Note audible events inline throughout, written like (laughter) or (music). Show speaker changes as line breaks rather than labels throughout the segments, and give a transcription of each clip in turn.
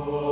Oh.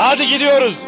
Hadi gidiyoruz.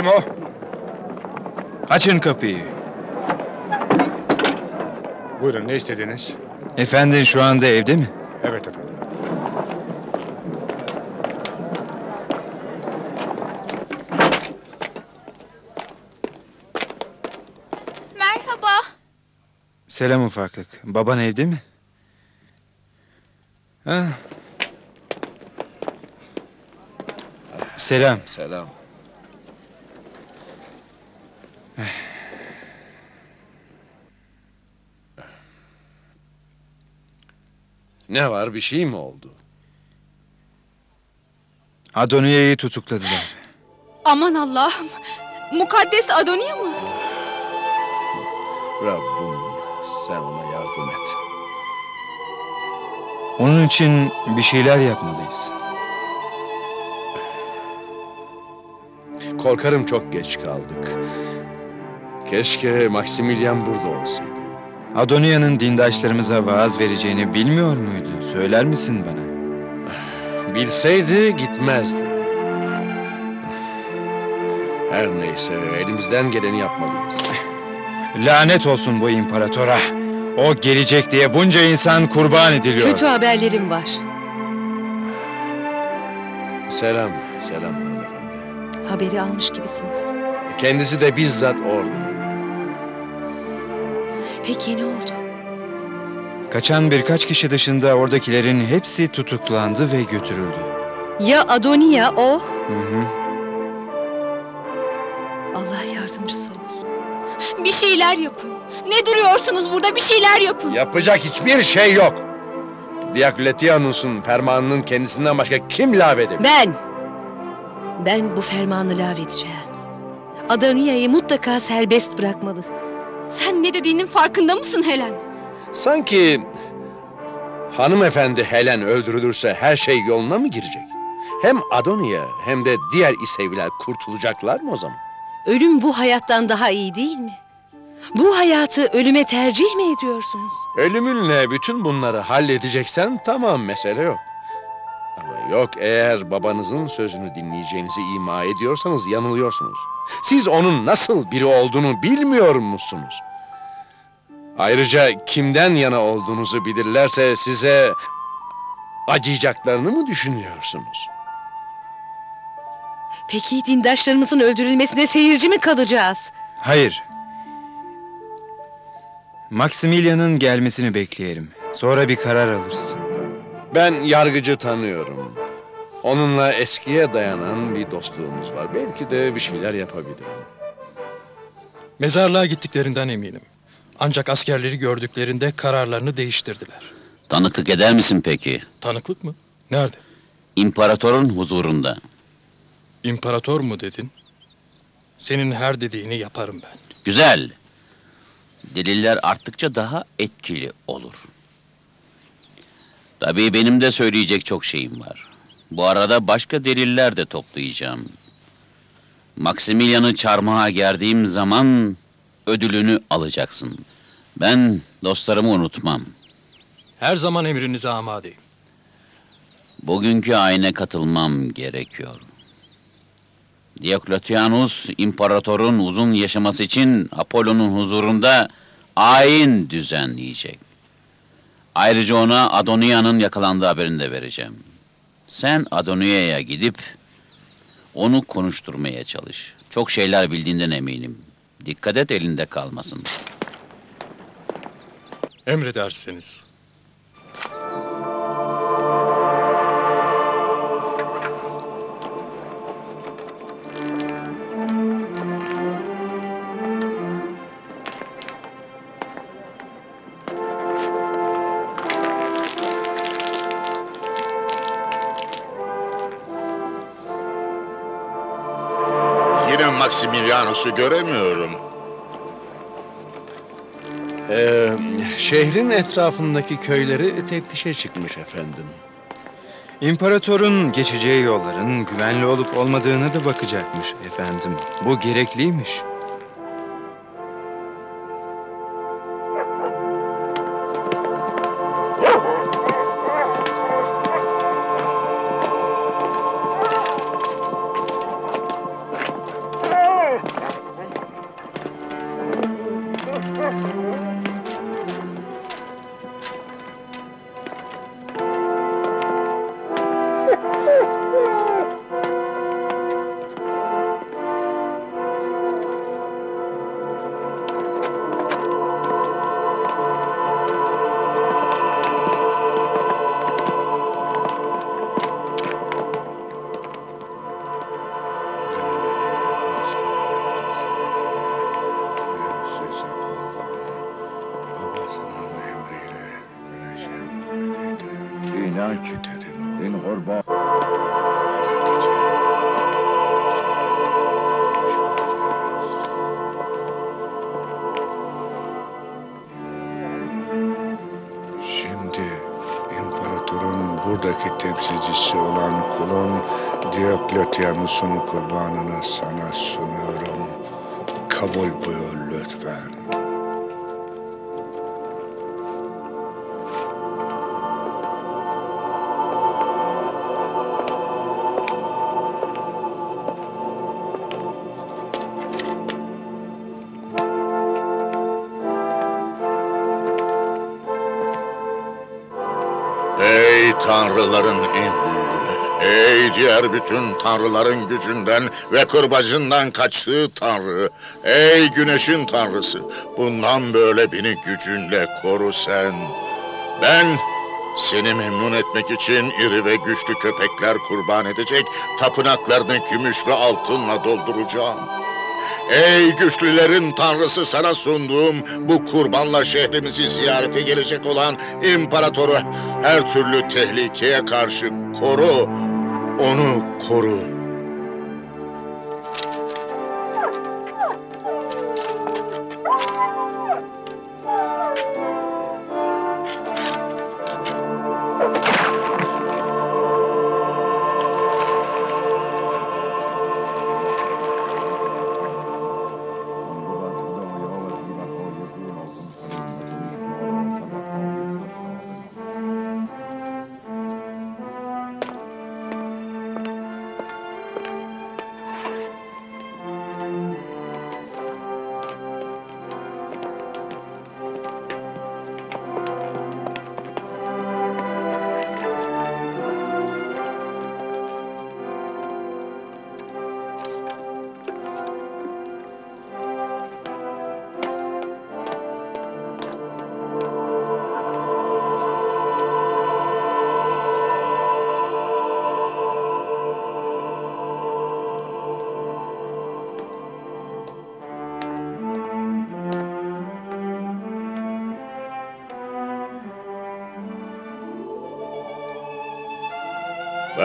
Kim o?
Açın kapıyı.
Buyurun ne istediniz?
Efendin şu anda evde mi?
Evet efendim.
Merhaba.
Selam ufaklık. Baban evde mi? Ha. Selam.
Selam. Ne var bir şey mi oldu?
Adoniya'yı tutukladılar.
Aman Allah'ım. Mukaddes Adonia mı?
Rabbim sen ona yardım et.
Onun için bir şeyler yapmalıyız.
Korkarım çok geç kaldık. Keşke Maximilian burada olsaydı.
Adoniya'nın dindaşlarımıza vaaz vereceğini bilmiyor muydu? Söyler misin bana?
Bilseydi gitmezdi. Her neyse elimizden geleni yapmalıyız.
Lanet olsun bu imparatora. O gelecek diye bunca insan kurban ediliyor.
Kötü haberlerim var.
Selam, selam hanımefendi.
Haberi almış gibisiniz.
Kendisi de bizzat orada.
Peki ne oldu?
Kaçan birkaç kişi dışında oradakilerin hepsi tutuklandı ve götürüldü.
Ya Adonia o?
Hı hı.
Allah yardımcısı olsun.
Bir şeyler yapın. Ne duruyorsunuz burada? Bir şeyler yapın.
Yapacak hiçbir şey yok. Diakletianus'un fermanının kendisinden başka kim lağvedebilir?
Ben! Ben bu fermanı lağvedeceğim. Adonia'yı mutlaka serbest bırakmalı.
Sen ne dediğinin farkında mısın Helen?
Sanki hanımefendi Helen öldürülürse her şey yoluna mı girecek? Hem Adonia hem de diğer İsevliler kurtulacaklar mı o zaman?
Ölüm bu hayattan daha iyi değil mi? Bu hayatı ölüme tercih mi ediyorsunuz?
Ölümünle bütün bunları halledeceksen tamam mesele yok. Yok eğer babanızın sözünü dinleyeceğinizi ima ediyorsanız yanılıyorsunuz. Siz onun nasıl biri olduğunu bilmiyor musunuz? Ayrıca kimden yana olduğunuzu bilirlerse size acıyacaklarını mı düşünüyorsunuz?
Peki dindaşlarımızın öldürülmesine seyirci mi kalacağız?
Hayır. Maximilian'ın gelmesini bekleyelim. Sonra bir karar alırız.
Ben yargıcı tanıyorum. Onunla eskiye dayanan bir dostluğumuz var. Belki de bir şeyler yapabilirim.
Mezarlığa gittiklerinden eminim. Ancak askerleri gördüklerinde kararlarını değiştirdiler.
Tanıklık eder misin peki?
Tanıklık mı? Nerede?
İmparatorun huzurunda.
İmparator mu dedin? Senin her dediğini yaparım ben.
Güzel. Deliller arttıkça daha etkili olur. Tabii benim de söyleyecek çok şeyim var. Bu arada başka deliller de toplayacağım. Maximilian'ı çarmıha gerdiğim zaman ödülünü alacaksın. Ben dostlarımı unutmam.
Her zaman emrinize amadeyim.
Bugünkü ayine katılmam gerekiyor. Diokletianus, imparatorun uzun yaşaması için Apollo'nun huzurunda ayin düzenleyecek. Ayrıca ona Adonia'nın yakalandığı haberini de vereceğim. Sen Adonia'ya gidip onu konuşturmaya çalış. Çok şeyler bildiğinden eminim. Dikkat et elinde kalmasın.
Emredersiniz.
Maximilianus'u göremiyorum.
Ee, şehrin etrafındaki köyleri teftişe çıkmış efendim.
İmparatorun geçeceği yolların güvenli olup olmadığını da bakacakmış efendim. Bu gerekliymiş.
Diokletianus'un kurbanını sana sunuyorum. Kabul buyur lütfen.
Ey tanrıların büyüğü, ey diğer bütün tanrıların gücünden ve kırbacından kaçtığı tanrı, ey güneşin tanrısı, bundan böyle beni gücünle koru sen. Ben seni memnun etmek için iri ve güçlü köpekler kurban edecek, tapınaklarını gümüş ve altınla dolduracağım. Ey güçlülerin tanrısı sana sunduğum bu kurbanla şehrimizi ziyarete gelecek olan imparatoru her türlü tehlikeye karşı koru. Onu koru.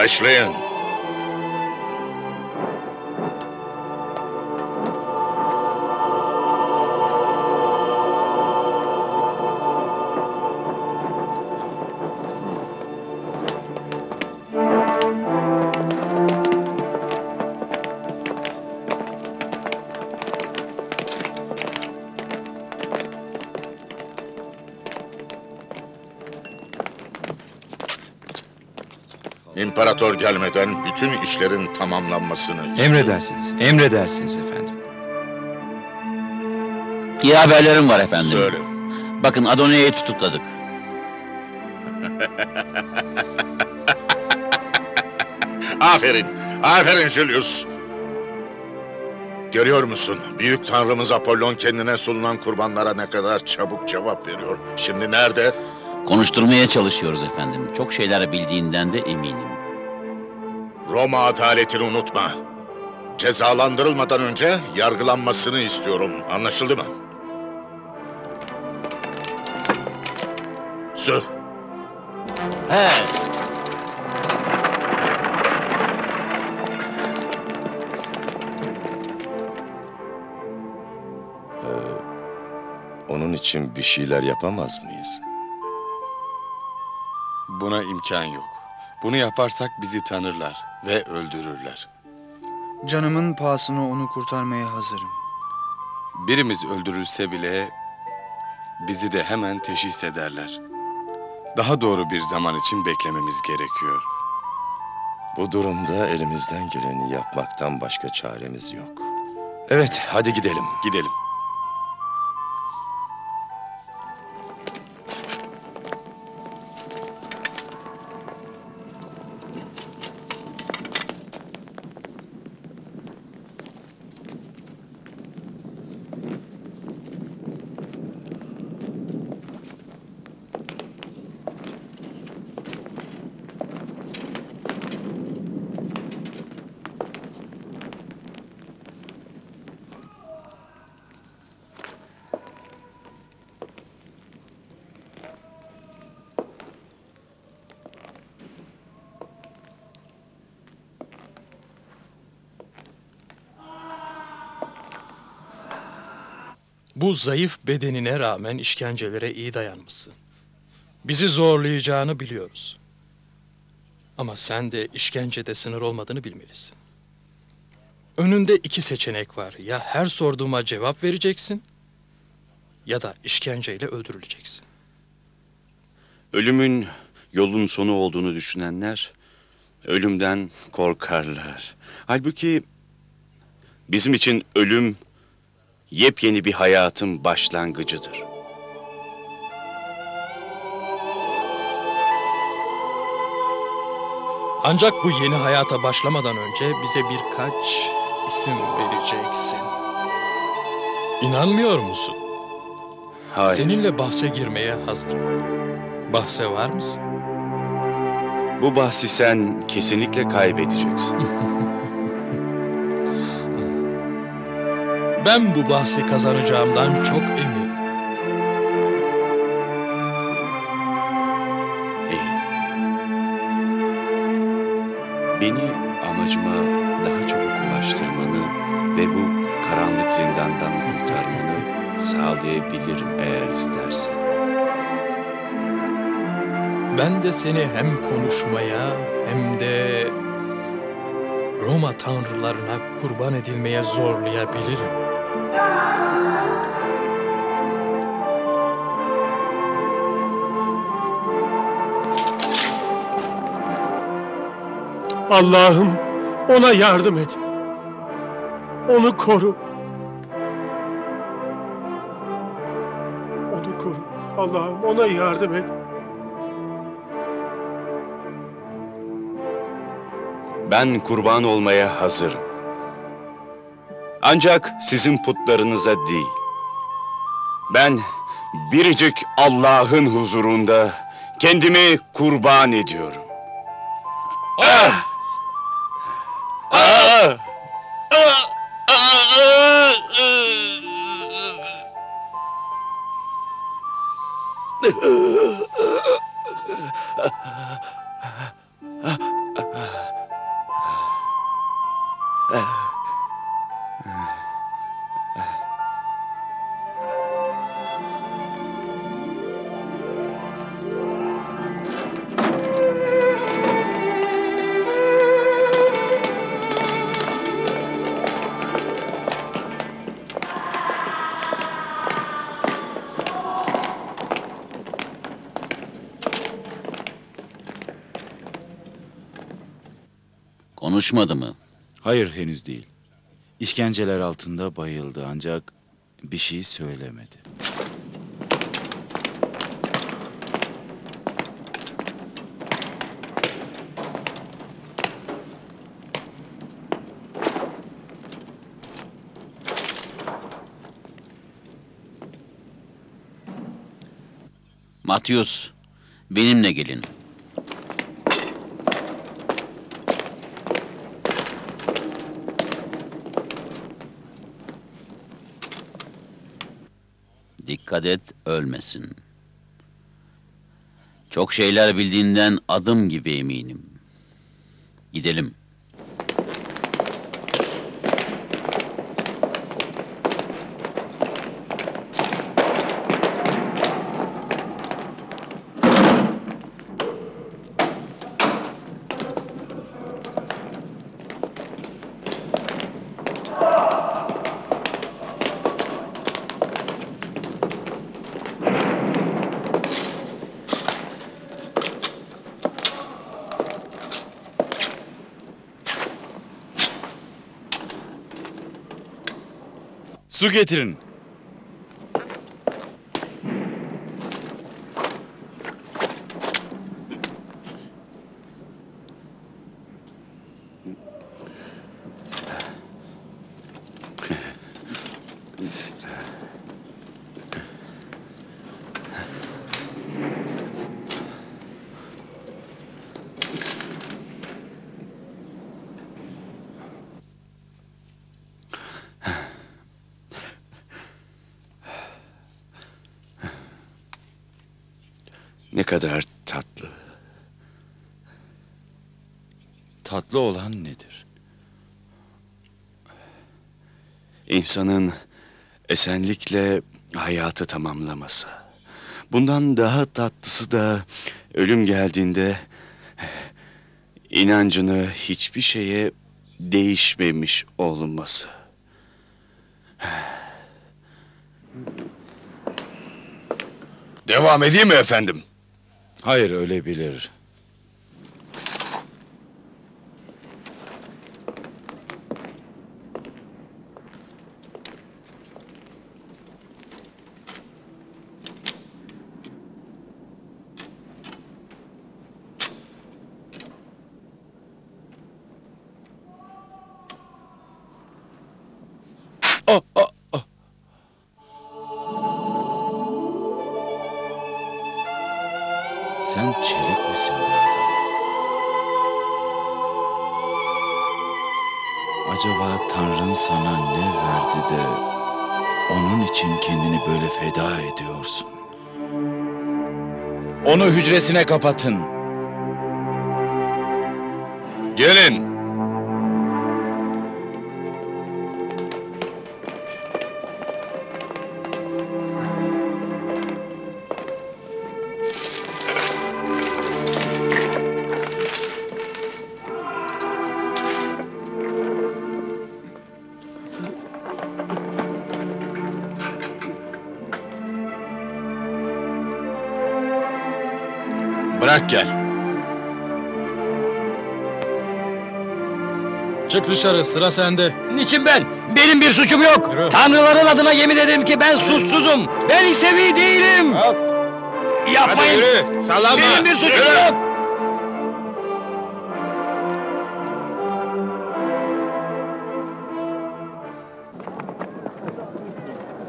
Başlayın. İmparator gelmeden bütün işlerin tamamlanmasını istiyorum.
Emredersiniz, emredersiniz efendim.
İyi haberlerim var efendim.
Söyle.
Bakın Adonia'yı tutukladık. (laughs)
Aferin, aferin Julius. Görüyor musun? Büyük tanrımız Apollon kendine sunulan kurbanlara ne kadar çabuk cevap veriyor. Şimdi nerede?
Konuşturmaya çalışıyoruz efendim. Çok şeyler bildiğinden de eminim.
Roma adaletini unutma. Cezalandırılmadan önce yargılanmasını istiyorum. Anlaşıldı mı? Sür.
Onun için bir şeyler yapamaz mıyız?
Buna imkan yok. Bunu yaparsak bizi tanırlar ve öldürürler.
Canımın pahasına onu kurtarmaya hazırım.
Birimiz öldürülse bile bizi de hemen teşhis ederler. Daha doğru bir zaman için beklememiz gerekiyor.
Bu durumda elimizden geleni yapmaktan başka çaremiz yok. Evet, hadi gidelim.
Gidelim.
Bu zayıf bedenine rağmen işkencelere iyi dayanmışsın. Bizi zorlayacağını biliyoruz. Ama sen de işkencede sınır olmadığını bilmelisin. Önünde iki seçenek var. Ya her sorduğuma cevap vereceksin ya da işkenceyle öldürüleceksin.
Ölümün yolun sonu olduğunu düşünenler ölümden korkarlar. Halbuki bizim için ölüm yepyeni bir hayatın başlangıcıdır.
Ancak bu yeni hayata başlamadan önce bize birkaç isim vereceksin. İnanmıyor musun?
Hayır.
Seninle bahse girmeye hazırım. Bahse var mısın?
Bu bahsi sen kesinlikle kaybedeceksin. (laughs)
Ben bu bahsi kazanacağımdan çok eminim.
İyi. Beni amacıma daha çabuk ulaştırmanı ve bu karanlık zindandan kurtarmanı sağlayabilirim eğer istersen.
Ben de seni hem konuşmaya hem de Roma tanrılarına kurban edilmeye zorlayabilirim.
Allah'ım ona yardım et. Onu koru. Onu koru. Allah'ım ona yardım et.
Ben kurban olmaya hazırım. Ancak sizin putlarınıza değil. Ben biricik Allah'ın huzurunda kendimi kurban ediyorum. Ah! Ah!
Konuşmadı mı?
Hayır henüz değil. İşkenceler altında bayıldı ancak bir şey söylemedi.
Matius, benimle gelin. Dikkat et, ölmesin. Çok şeyler bildiğinden adım gibi eminim. Gidelim.
Su getirin.
Kadar tatlı.
Tatlı olan nedir?
İnsanın esenlikle hayatı tamamlaması. Bundan daha tatlısı da ölüm geldiğinde inancını hiçbir şeye değişmemiş olması.
Devam edeyim mi efendim?
Hayır ölebilir.
Oh,
Acaba Tanrın sana ne verdi de onun için kendini böyle feda ediyorsun? Onu hücresine kapatın.
Gelin.
Çık dışarı sıra sende.
Niçin ben? Benim bir suçum yok. Tanrıların adına yemin ederim ki ben suçsuzum. Ben İsevi değilim. Yapmayın.
Hadi yürü, sallanma.
Benim bir suçum
Yürü.
yok.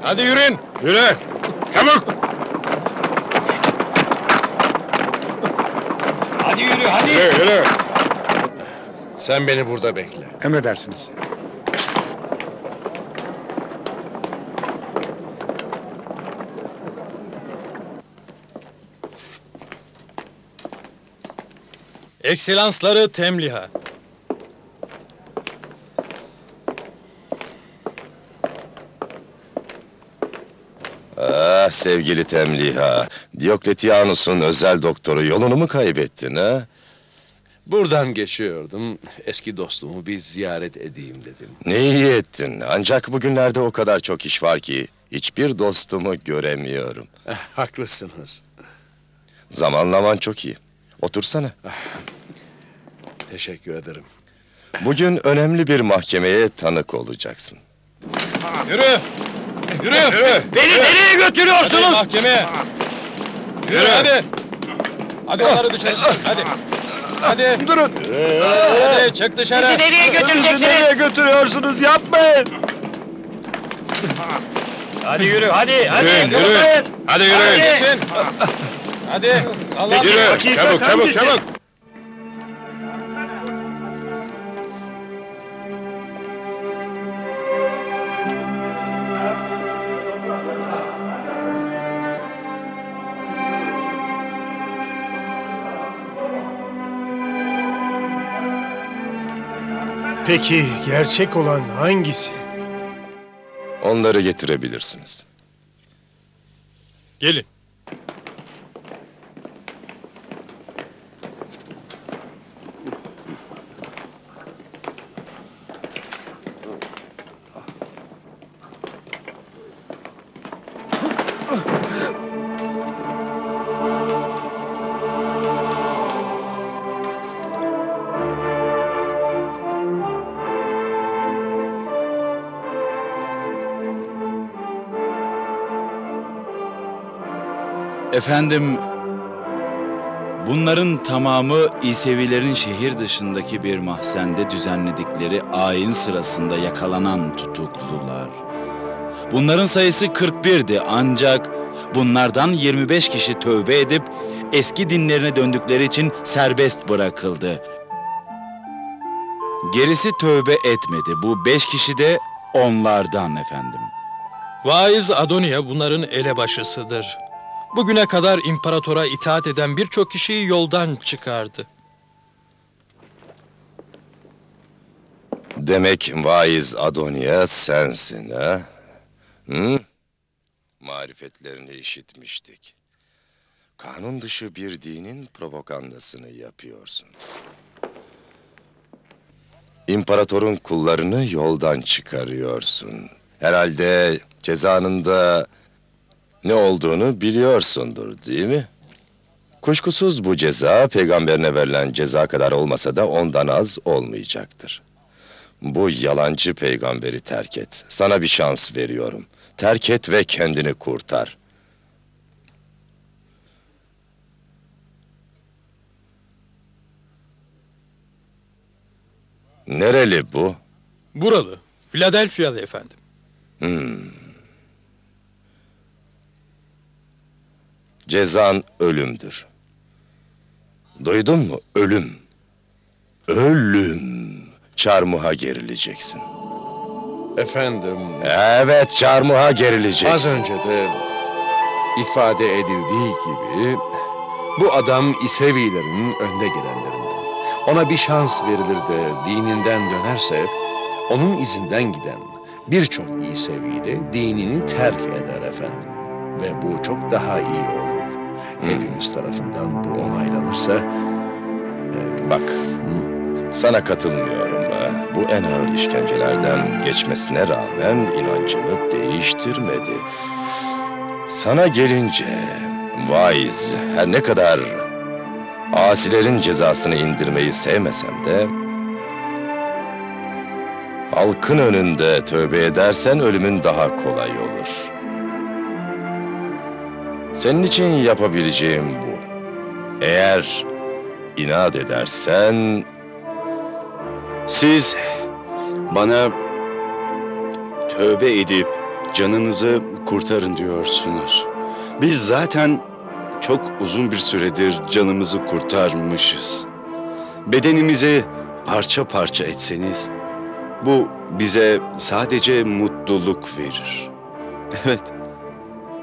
Hadi yürüyün. Yürü. Çabuk.
Hadi yürü hadi.
Yürü yürü.
Sen beni burada bekle.
Emredersiniz.
Ekselansları temliha.
Ah sevgili Temliha. Diokletianus'un özel doktoru yolunu mu kaybettin ha?
Buradan geçiyordum. Eski dostumu bir ziyaret edeyim dedim.
Ne iyi ettin. Ancak bugünlerde o kadar çok iş var ki hiçbir dostumu göremiyorum.
Eh, haklısınız.
Zamanlaman çok iyi. Otursana.
Teşekkür ederim.
Bugün önemli bir mahkemeye tanık olacaksın.
Yürü. Yürü. Yürü.
Beni nereye götürüyorsunuz?
Hadi mahkemeye. Yürü, hadi. Hadi onları dışarı çıkın hadi. Hadi. Durun. Hadi çık dışarı.
Bizi nereye götüreceksiniz?
Bizi nereye
götürüyorsunuz? Yapmayın. Hadi yürü hadi hadi.
Yürüyün,
Yürüyün.
yürüyün. Hadi yürüyün.
Geçin. Hadi. Allah
Yürü. Çabuk çabuk çabuk.
Peki gerçek olan hangisi?
Onları getirebilirsiniz.
Gelin.
Efendim, bunların tamamı İsevilerin şehir dışındaki bir mahzende düzenledikleri ayin sırasında yakalanan tutuklular. Bunların sayısı 41'di ancak bunlardan 25 kişi tövbe edip eski dinlerine döndükleri için serbest bırakıldı. Gerisi tövbe etmedi. Bu beş kişi de onlardan efendim.
Vaiz Adonia bunların elebaşısıdır. Bugüne kadar imparatora itaat eden birçok kişiyi yoldan çıkardı.
Demek vaiz Adonia sensin ha? Hı? Marifetlerini işitmiştik. Kanun dışı bir dinin propagandasını yapıyorsun. İmparatorun kullarını yoldan çıkarıyorsun. Herhalde cezanın da ne olduğunu biliyorsundur değil mi? Kuşkusuz bu ceza peygamberine verilen ceza kadar olmasa da ondan az olmayacaktır. Bu yalancı peygamberi terk et. Sana bir şans veriyorum. Terk et ve kendini kurtar. Nereli bu?
Buralı. Philadelphia'lı efendim.
Hmm. Cezan ölümdür. Duydun mu? Ölüm. Ölüm. Çarmıha gerileceksin.
Efendim,
Evet, çarmıha gerileceksin.
az önce de ifade edildiği gibi bu adam İsevilerin önde gelenlerinden. Ona bir şans verilir de dininden dönerse onun izinden giden birçok İsevi de dinini terk eder efendim. Ve bu çok daha iyi olur. Hepimiz tarafından bu onaylanırsa
Bak, sana katılmıyorum. Bu en ağır işkencelerden geçmesine rağmen inancını değiştirmedi. Sana gelince, vaiz her ne kadar asilerin cezasını indirmeyi sevmesem de... ...halkın önünde tövbe edersen ölümün daha kolay olur. Senin için yapabileceğim bu. Eğer inat edersen
Siz bana tövbe edip canınızı kurtarın diyorsunuz. Biz zaten çok uzun bir süredir canımızı kurtarmışız. Bedenimizi parça parça etseniz bu bize sadece mutluluk verir. Evet.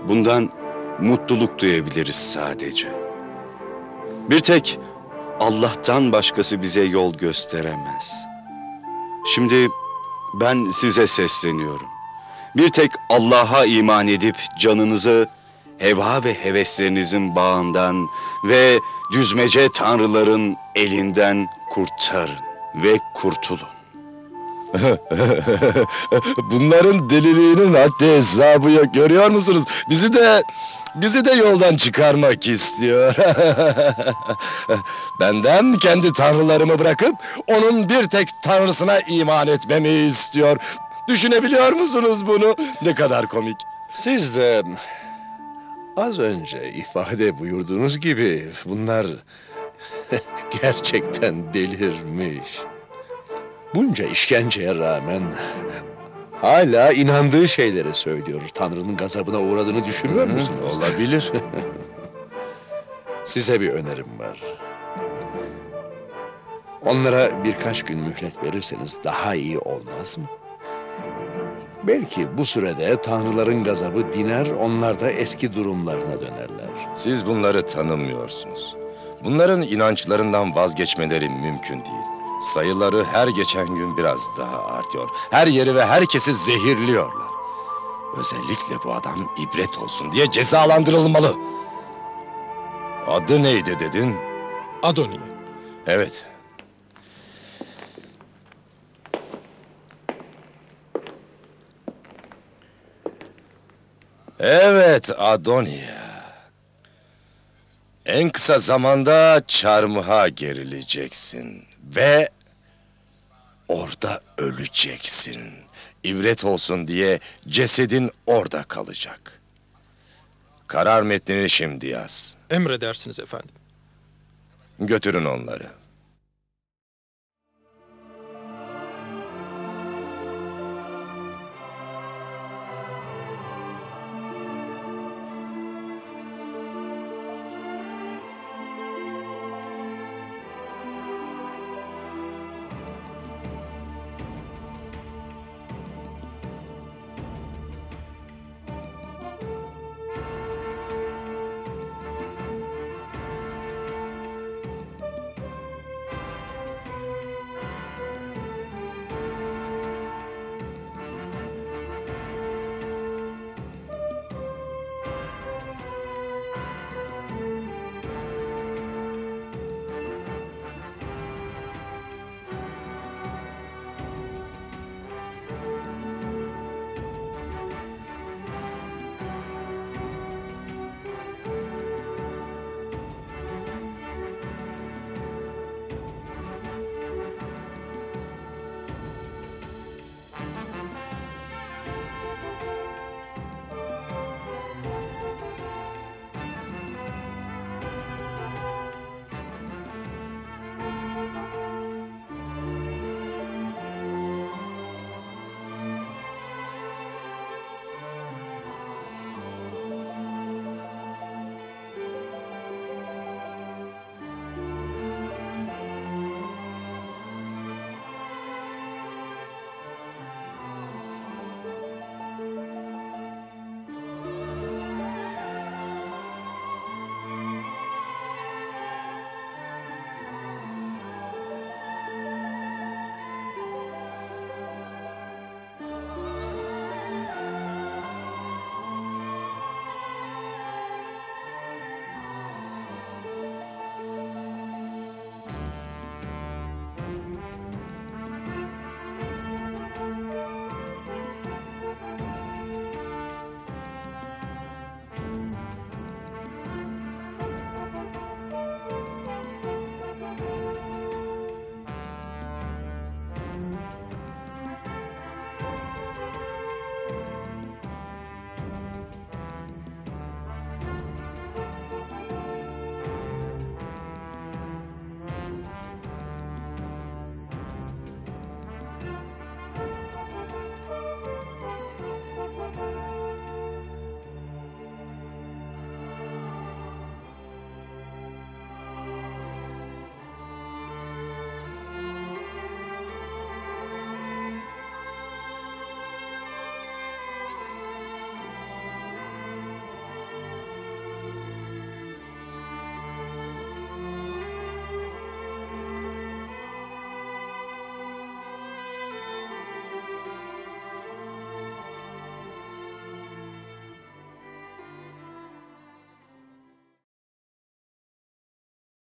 Bundan mutluluk duyabiliriz sadece. Bir tek Allah'tan başkası bize yol gösteremez. Şimdi ben size sesleniyorum. Bir tek Allah'a iman edip canınızı heva ve heveslerinizin bağından ve düzmece tanrıların elinden kurtarın ve kurtulun. (laughs)
Bunların deliliğinin haddi hesabı yok görüyor musunuz? Bizi de bizi de yoldan çıkarmak istiyor. (laughs) Benden kendi tanrılarımı bırakıp onun bir tek tanrısına iman etmemi istiyor. Düşünebiliyor musunuz bunu? Ne kadar komik.
Siz de az önce ifade buyurduğunuz gibi bunlar (laughs) gerçekten delirmiş. Bunca işkenceye rağmen hala inandığı şeyleri söylüyor. Tanrı'nın gazabına uğradığını düşünmüyor musunuz?
Olabilir. (laughs)
Size bir önerim var. Onlara birkaç gün mühlet verirseniz daha iyi olmaz mı? Belki bu sürede tanrıların gazabı diner, onlar da eski durumlarına dönerler.
Siz bunları tanımıyorsunuz. Bunların inançlarından vazgeçmeleri mümkün değil. Sayıları her geçen gün biraz daha artıyor. Her yeri ve herkesi zehirliyorlar. Özellikle bu adam ibret olsun diye cezalandırılmalı. Adı neydi dedin?
Adoni.
Evet. Evet Adonia. En kısa zamanda çarmıha gerileceksin ve orada öleceksin. İbret olsun diye cesedin orada kalacak. Karar metnini şimdi yaz.
Emredersiniz efendim.
Götürün onları.